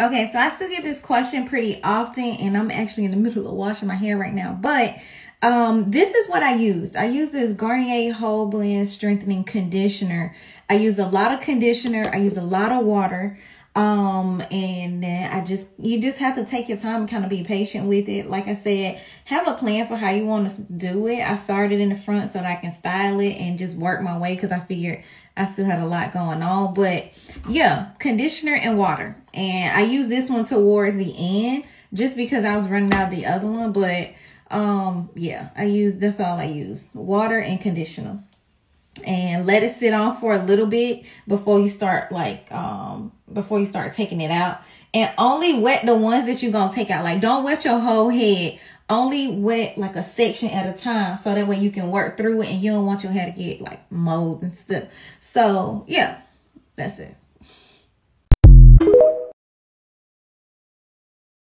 Okay, so I still get this question pretty often, and I'm actually in the middle of washing my hair right now. But um, this is what I used. I use this Garnier Whole Blend Strengthening Conditioner. I use a lot of conditioner. I use a lot of water. Um, and just, you just have to take your time and kind of be patient with it. Like I said, have a plan for how you want to do it. I started in the front so that I can style it and just work my way because I figured I still had a lot going on. But yeah, conditioner and water. And I use this one towards the end just because I was running out of the other one. But um, yeah, I use, that's all I use. Water and conditioner. And let it sit on for a little bit before you start like, um, before you start taking it out. And only wet the ones that you're to take out. Like don't wet your whole head. Only wet like a section at a time. So that way you can work through it and you don't want your hair to get like mold and stuff. So yeah, that's it.